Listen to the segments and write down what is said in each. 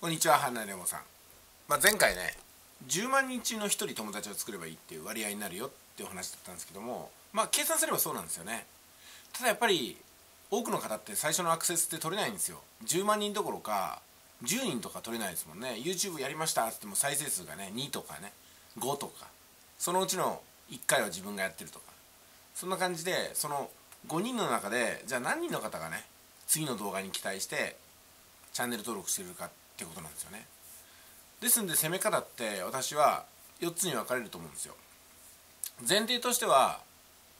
こんにちは、花レモさん。まあ、前回ね、10万人中の1人友達を作ればいいっていう割合になるよっていう話だったんですけども、まあ、計算すればそうなんですよね。ただやっぱり、多くの方って最初のアクセスって取れないんですよ。10万人どころか、10人とか取れないですもんね。YouTube やりましたって言っても再生数がね、2とかね、5とか、そのうちの1回は自分がやってるとか。そんな感じで、その5人の中で、じゃあ何人の方がね、次の動画に期待して、チャンネル登録してるかっってことなんですよね。ですんで攻め方って私は4つに分かれると思うんですよ。前提としては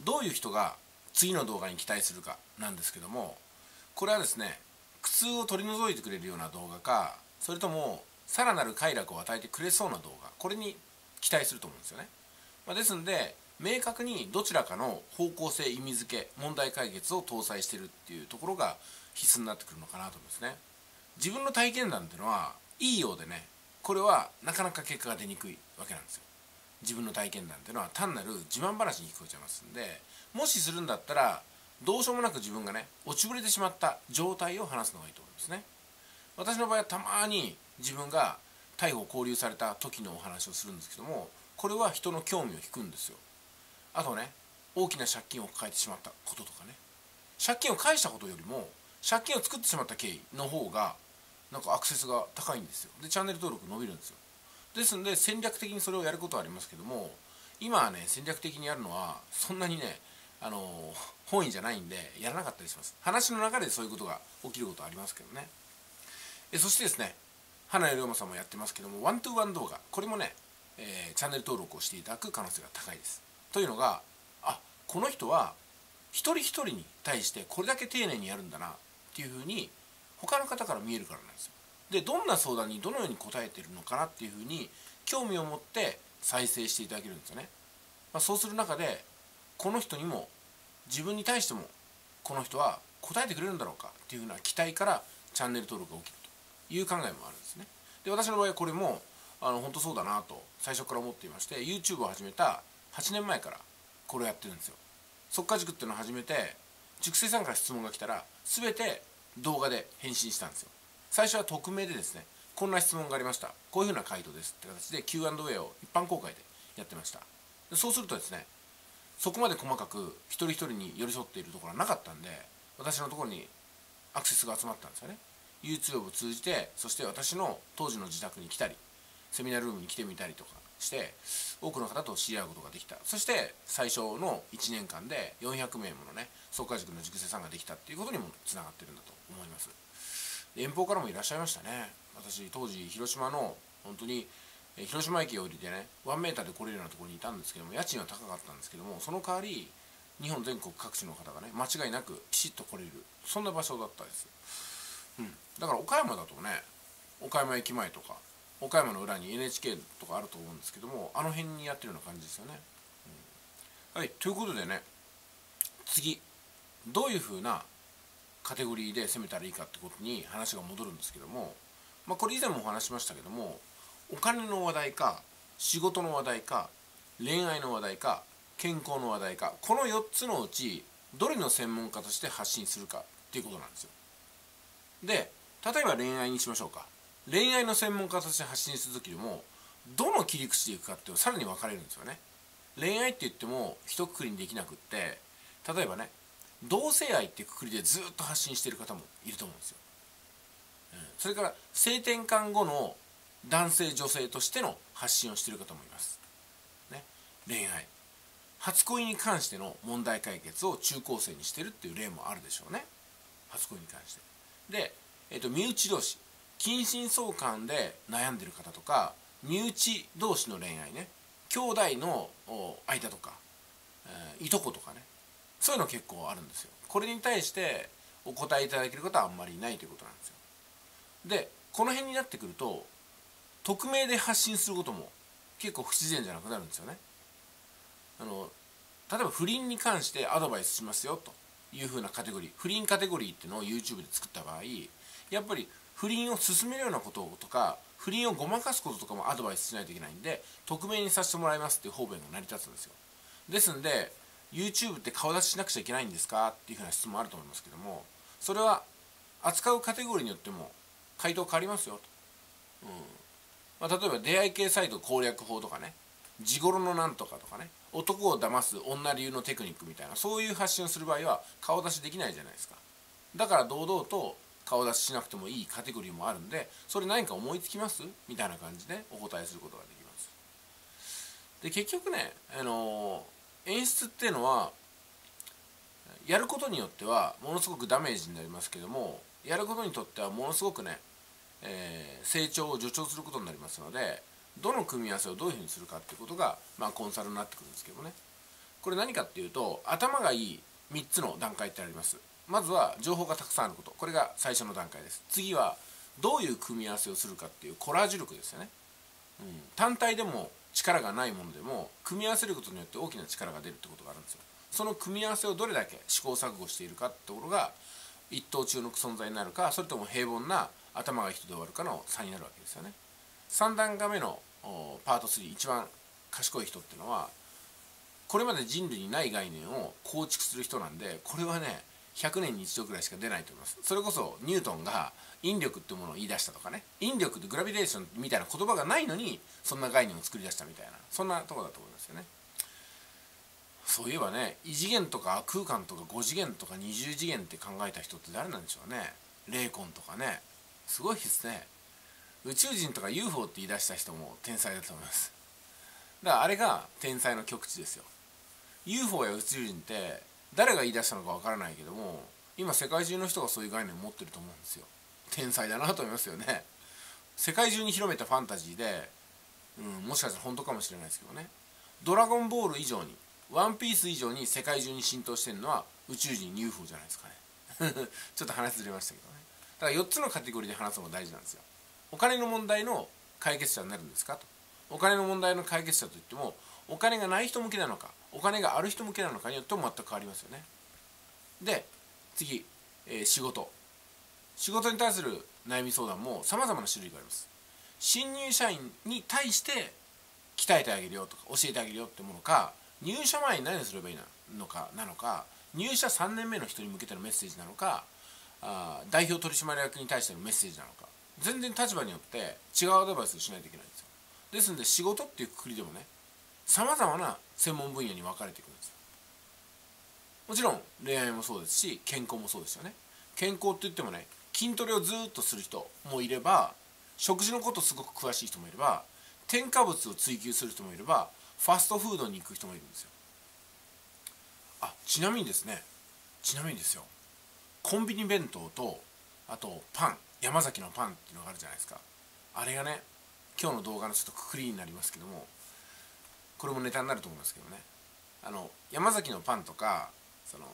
どういう人が次の動画に期待するかなんですけどもこれはですね苦痛を取り除いてくれるような動画かそれともさらなる快楽を与えてくれそうな動画これに期待すると思うんですよね、まあ、ですんで明確にどちらかの方向性意味付け問題解決を搭載してるっていうところが必須になってくるのかなと思うんですね。自分の体験談っていうのはいいようでねこれはなかなか結果が出にくいわけなんですよ。自分の体験談っていうのは単なる自慢話に聞こえちゃいますんでもしするんだったらどうしようもなく自分がね落ちぶれてしまった状態を話すのがいいと思うんですね。私の場合はたまに自分が逮捕拘留された時のお話をするんですけどもこれは人の興味を引くんですよ。あとね大きな借金を抱えてしまったこととかね。借金を返したことよりも借金を作ってしまった経緯の方がなんかアクセスが高いんですよ。でチャンネル登録伸びるんですよ。ですんで戦略的にそれをやることはありますけども今はね戦略的にやるのはそんなにねあの本意じゃないんでやらなかったりします。話の中でそういうことが起きることはありますけどね。えそしてですね花谷龍馬さんもやってますけどもワントゥーワン動画。これもね、えー、チャンネル登録をしていただく可能性が高いです。というのがあこの人は一人一人に対してこれだけ丁寧にやるんだな。っていうふうに他の方から見えるからなんですよ。でどんな相談にどのように答えてるのかなっていうふうに興味を持って再生していただけるんですよね、まあ、そうする中でこの人にも自分に対してもこの人は答えてくれるんだろうかっていうふうな期待からチャンネル登録が起きるという考えもあるんですね。で私の場合はこれもあの本当そうだなと最初から思っていまして YouTube を始めた8年前からこれをやってるんですよ。速稼塾っていうのを始めて塾生さんから質問が来たら全て動画で返信したんですよ。最初は匿名でですねこんな質問がありました。こういうふうな回答ですって形で Q&A を一般公開でやってました。でそうするとですねそこまで細かく一人一人に寄り添っているところはなかったんで私のところにアクセスが集まったんですよね。YouTube を通じてそして私の当時の自宅に来たりセミナールームに来てみたりとかして多くの方と知り合うことができた。そして最初の1年間で400名ものね創価塾の塾生さんができたっていうことにもつながってるんだと思います。遠方からもいらっしゃいましたね。私当時広島の本当に広島駅を降りてね1メーターで来れるようなところにいたんですけども家賃は高かったんですけどもその代わり日本全国各地の方がね間違いなくきちっと来れる。そんな場所だったです、うん、だから岡山だとね岡山駅前とか岡山の裏に NHK とかあると思うんですけどもあの辺にやってるような感じですよね、うん、はいということでね次どういうふうなカテゴリーで攻めたらいいかってことに話が戻るんですけども、まあ、これ以前もお話しましたけどもお金の話題か仕事の話題か恋愛の話題か健康の話題かこの4つのうちどれの専門家として発信するかっていうことなんですよ。で例えば恋愛にしましょうか。恋愛の専門家として発信する時でもどの切り口でいくかってさらに分かれるんですよね。恋愛って言っても一括りにできなくって例えばね同性愛っていうくくりでずっと発信してる方もいると思うんですよ、うん、それから性転換後の男性女性としての発信をしてる方もいます、ね、恋愛。初恋に関しての問題解決を中高生にしてるっていう例もあるでしょうね。初恋に関して。で、えーと、身内同士。近親相関で悩んでる方とか身内同士の恋愛ね兄弟の間とか、えー、いとことかねそういうの結構あるんですよ。これに対してお答えいただける方はあんまりいないということなんですよ。でこの辺になってくると匿名で発信することも結構不自然じゃなくなるんですよね。あの例えば不倫に関してアドバイスしますよというふうなカテゴリー不倫カテゴリーっていうのを YouTube で作った場合やっぱり不倫を進めるようなこととか不倫をごまかすこととかもアドバイスしないといけないんで匿名にさせてもらいますっていう方便が成り立つんですよ。ですんで YouTube って顔出ししなくちゃいけないんですか？っていうふうな質問あると思いますけどもそれは扱うカテゴリーによっても回答変わりますよと、うん。まあ、例えば出会い系サイト攻略法とかね地頃のなんとかとかね男を騙す女流のテクニックみたいなそういう発信をする場合は顔出しできないじゃないですか。だから堂々と顔出ししなくてもいいカテゴリーもあるんでそれ何か思いつきます？みたいな感じでお答えすることができます。で結局ね、あのー、演出っていうのはやることによってはものすごくダメージになりますけどもやることにとってはものすごくね、えー、成長を助長することになりますのでどの組み合わせをどういうふうにするかっていうことが、まあ、コンサルになってくるんですけどね。これ何かっていうと頭がいい3つの段階ってあります。まずは情報がたくさんあること。これが最初の段階です。次はどういう組み合わせをするかっていうコラージュ力ですよね、うん、単体でも力がないものでも組み合わせることによって大きな力が出るってことがあるんですよ。その組み合わせをどれだけ試行錯誤しているかってところが一等中の存在になるかそれとも平凡な頭が人で終わるかの差になるわけですよね。3段階目のパート3一番賢い人っていうのはこれまで人類にない概念を構築する人なんでこれはね100年に一度ぐらいしか出ないと思います。それこそニュートンが引力ってものを言い出したとかね。引力ってグラビテーションみたいな言葉がないのにそんな概念を作り出したみたいな。そんなとこだと思いますよね。そういえばね異次元とか空間とか5次元とか20次元って考えた人って誰なんでしょうね。霊魂とかね。すごいですね。宇宙人とか UFO って言い出した人も天才だと思います。だからあれが天才の極致ですよ。UFO や宇宙人って誰が言い出したのかわからないけども今世界中の人がそういう概念を持ってると思うんですよ。天才だなと思いますよね。世界中に広めたファンタジーで、うん、もしかしたら本当かもしれないですけどね。ドラゴンボール以上にワンピース以上に世界中に浸透してるのは宇宙人 UFO じゃないですかね。ちょっと話ずれましたけどね。だから4つのカテゴリーで話すのが大事なんですよ。お金の問題の解決者になるんですかと。お金の問題の解決者といってもお金がない人向けなのかお金がある人向けなのかによっても全く変わりますよね。で次、えー、仕事。仕事に対する悩み相談もさまざまな種類があります。新入社員に対して鍛えてあげるよとか教えてあげるよってものか入社前に何をすればいいのかなのか入社3年目の人に向けてのメッセージなのかあ代表取締役に対してのメッセージなのか全然立場によって違うアドバイスをしないといけないんですよ。ですので仕事っていうくくりでもねさまざまな専門分野に分かれていくんですもちろん恋愛もそうですし健康もそうですよね。健康って言ってもね筋トレをずっとする人もいれば食事のことすごく詳しい人もいれば添加物を追求する人もいればファストフードに行く人もいるんですよ。あちなみにですねちなみにですよ。コンビニ弁当とあとパン山崎のパンっていうのがあるじゃないですか。あれがね今日の動画のちょっとくくりになりますけどもこれもネタになると思いますけどね。あの山崎のパンとかその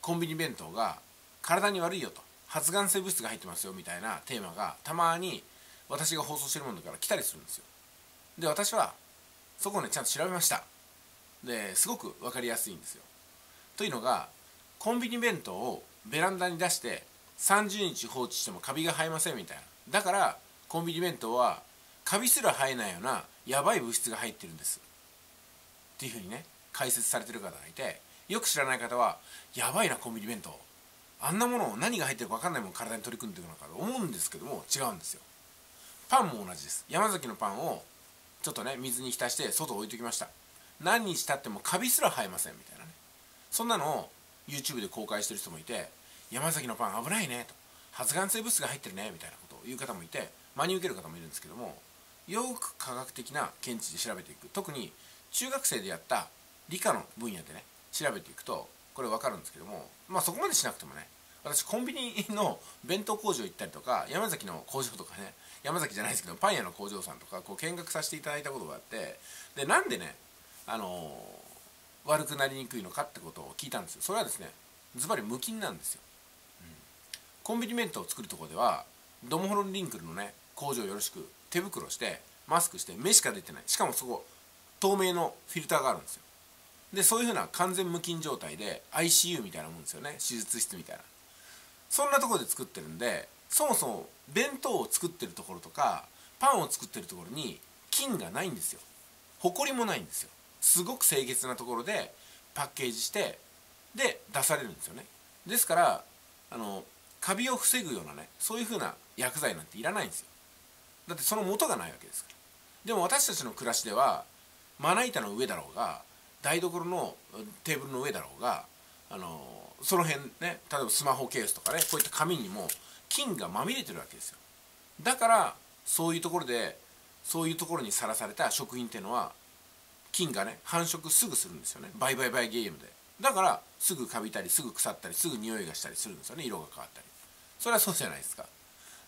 コンビニ弁当が体に悪いよと。発がん性物質が入ってますよみたいなテーマがたまに私が放送してるものだから来たりするんですよ。で私はそこをねちゃんと調べました。ですごく分かりやすいんですよ。というのがコンビニ弁当をベランダに出して30日放置してもカビが生えませんみたいな。だからコンビニ弁当はカビすら生えないようなやばい物質が入ってるんです。っていうふうにね解説されてる方がいてよく知らない方はやばいなコンビニ弁当。あんなものを何が入ってるか分かんないもの体に取り組んでいくのかと思うんですけども違うんですよ。パンも同じです。山崎のパンをちょっとね水に浸して外置いときました。何日経ってもカビすら生えませんみたいなね。そんなのを YouTube で公開してる人もいて山崎のパン危ないねと。発がん性物質が入ってるねみたいなことを言う方もいて真に受ける方もいるんですけどもよく科学的な見地で調べていく。特に中学生でやった理科の分野でね調べていくとこれ分かるんですけどもまあそこまでしなくてもね私コンビニの弁当工場行ったりとか山崎の工場とかね山崎じゃないですけどパン屋の工場さんとかこう見学させていただいたことがあってでなんでねあのー、悪くなりにくいのかってことを聞いたんですよ。それはですねズバリ無菌なんですよ、うん、コンビニ弁当を作るとこではドモホロンリンクルのね工場よろしく手袋してマスクして目しか出てない。しかもそこ透明のフィルターがあるんですよ。でそういうふうな完全無菌状態で ICU みたいなもんですよね。手術室みたいな。そんなところで作ってるんでそもそも弁当を作ってるところとかパンを作ってるところに菌がないんですよ。埃もないんですよ。すごく清潔なところでパッケージしてで出されるんですよね。ですからあのカビを防ぐようなねそういう風な薬剤なんていらないんですよ。だってその元がないわけですから。でも私たちの暮らしではまな板の上だろうが台所のテーブルの上だろうがあのその辺ね例えばスマホケースとかねこういった紙にも菌がまみれてるわけですよ。だからそういうところでそういうところにさらされた食品っていうのは菌がね繁殖すぐするんですよね。倍々倍ゲームで。だからすぐカビたりすぐ腐ったりすぐ匂いがしたりするんですよね。色が変わったり。それはそうじゃないですか。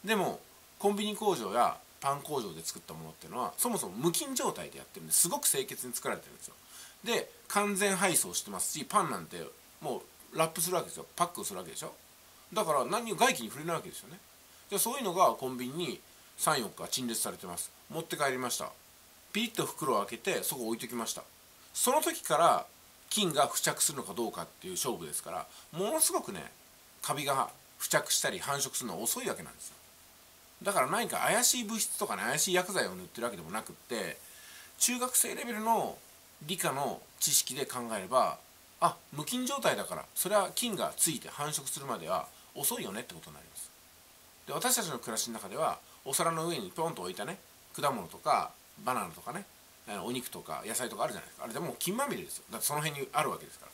でもコンビニ工場やパン工場で作ったものっていうのはそもそも無菌状態でやってるんですごく清潔に作られてるんですよ。で完全配送してますしパンなんてもうラップするわけですよ。パックするわけでしょ。だから何外気に触れないわけですよね。じゃあそういうのがコンビニに34日陳列されてます。持って帰りました。ピリッと袋を開けてそこ置いときました。その時から菌が付着するのかどうかっていう勝負ですからものすごくねカビが付着したり繁殖するのは遅いわけなんですよ。だから何か怪しい物質とかね怪しい薬剤を塗ってるわけでもなくって中学生レベルの理科の知識で考えればあ無菌状態だからそれは菌がついて繁殖するまでは遅いよねってことになります。で私たちの暮らしの中ではお皿の上にポンと置いたね果物とかバナナとかねお肉とか野菜とかあるじゃないですか。あれでも菌まみれですよ。だってその辺にあるわけですから。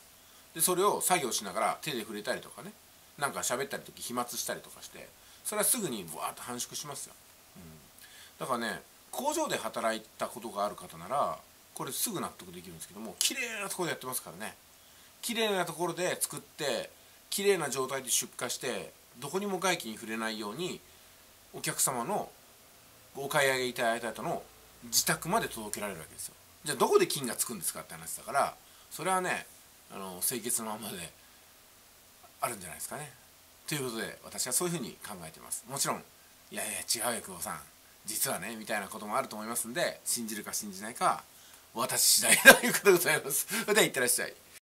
でそれを作業しながら手で触れたりとかねなんか喋ったり時飛沫したりとかしてそれはすぐにブワーッと繁殖しますよ、うん、だからね工場で働いたことがある方ならこれすぐ納得できるんですけども綺麗なところでやってますからね。綺麗なところで作って綺麗な状態で出荷してどこにも外気に触れないようにお客様のお買い上げいただいた後の自宅まで届けられるわけですよ。じゃあどこで菌がつくんですかって話だからそれはねあの清潔なままであるんじゃないですかね。ということで私はそういうふうに考えています。もちろんいやいや違うよ久保さん。実はねみたいなこともあると思いますんで信じるか信じないか私次第ということでございます。それではいってらっしゃい。